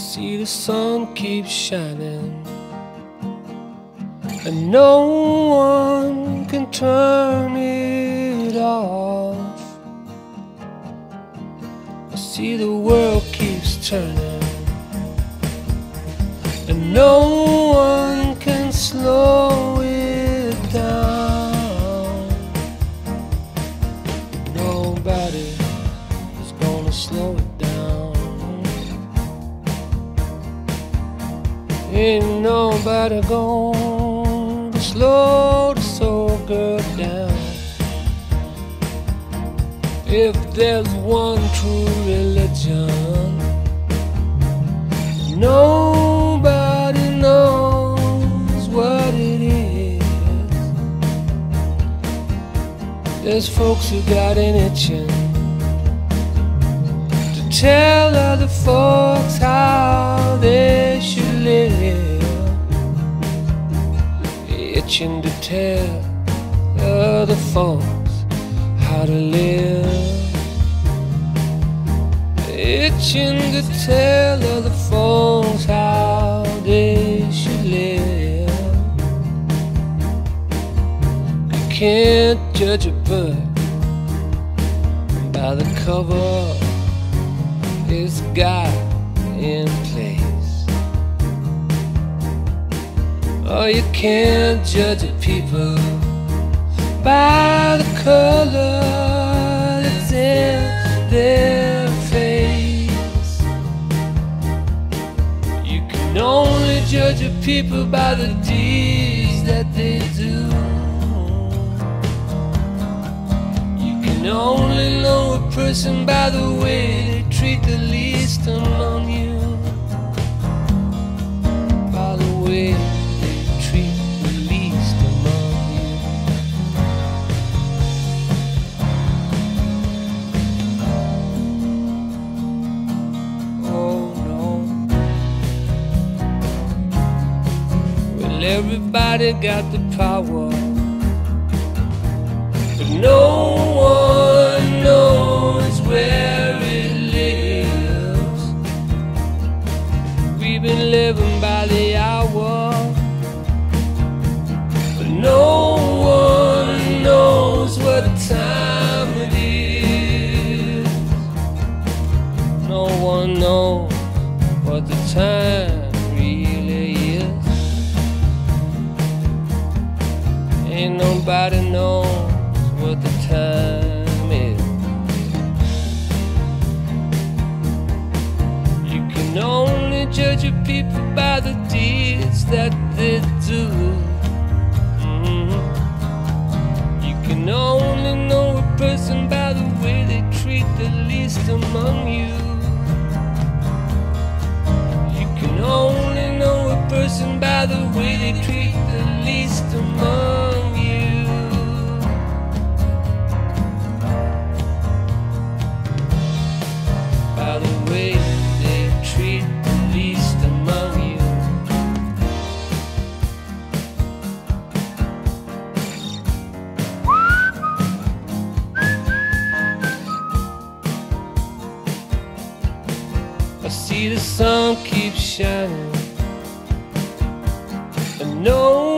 see the sun keeps shining, and no one can turn it off. I see the world keeps turning, and no one can slow it down. Nobody nobody gonna slow the soul girl down. If there's one true religion, nobody knows what it is. There's folks who got an itching to tell other folks how itching to tell other folks how to live, itching to tell other folks how they should live. You can't judge a book by the cover it's got in place. Oh, you can't judge a people by the color that's in their face. You can only judge a people by the deeds that they do. You can only know a person by the way they treat the least among you. Everybody got the power, but no one knows where nobody knows what the time is. You can only judge a people by the deeds that they do. Mhm. You can only know a person by the way they treat the least among you. You can only know a person by the way they treat the least among the sun keep shining, and no